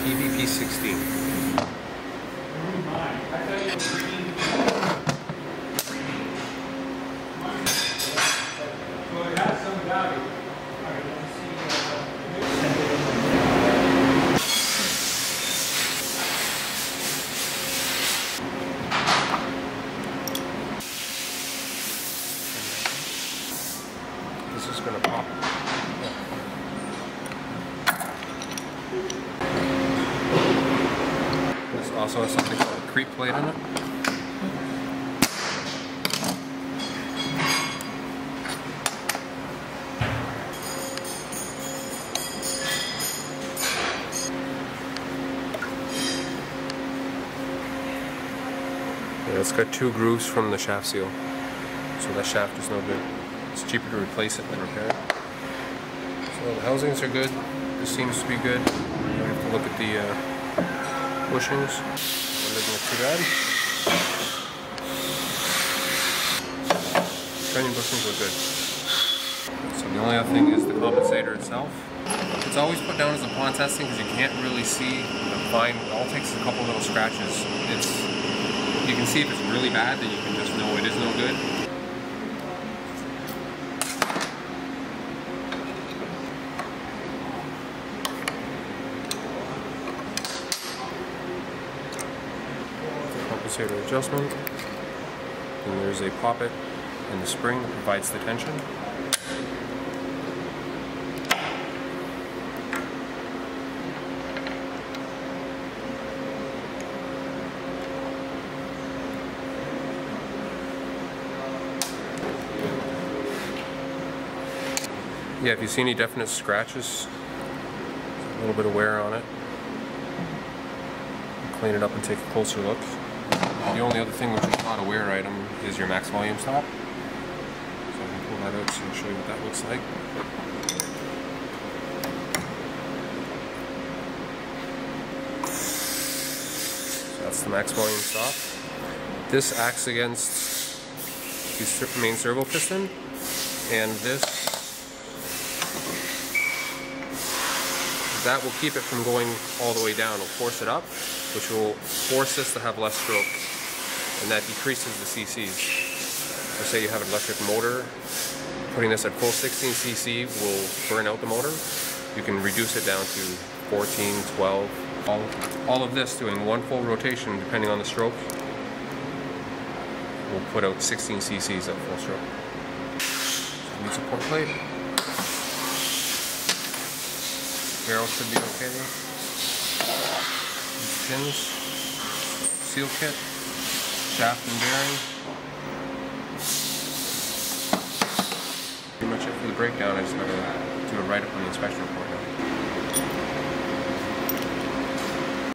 PVP 16. This is gonna pop. This also has something called a creep plate in it. Yeah, it's got two grooves from the shaft seal, so that shaft is no good. It's cheaper to replace it than repair it. So the housings are good. This seems to be good. Have to look at the uh, bushings. Look too bad. Bushings look good. So the only other thing is the compensator itself. It's always put down as a pawn testing because you can't really see the fine. All it takes is a couple little scratches. It's you can see if it's really bad, then you can just know it is no good. Compensator adjustment. And there's a poppet in the spring that provides the tension. Yeah, if you see any definite scratches, a little bit of wear on it, clean it up and take a closer look. The only other thing which is not a wear item is your max volume stop. So I can pull that out so I'll show you what that looks like. That's the max volume stop. This acts against the main servo piston and this that will keep it from going all the way down. It'll force it up, which will force this to have less stroke, and that decreases the CCs. So say you have an electric motor, putting this at full 16 cc will burn out the motor. You can reduce it down to 14, 12. All, all of this doing one full rotation, depending on the stroke, will put out 16 cc's at full stroke. Need support plate. Barrel should be okay. Pins, seal kit, shaft and bearing. Pretty much it for the breakdown. I just gotta do a write-up on the inspection report now.